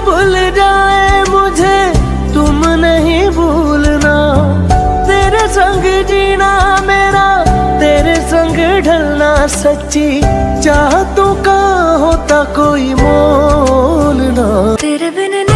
भूल जाए मुझे, तुम नहीं भूलना। तेरे संग जीना मेरा, तेरे संग ढलना सच्ची। चाह चाहतों का होता कोई मोलना तेरे बिना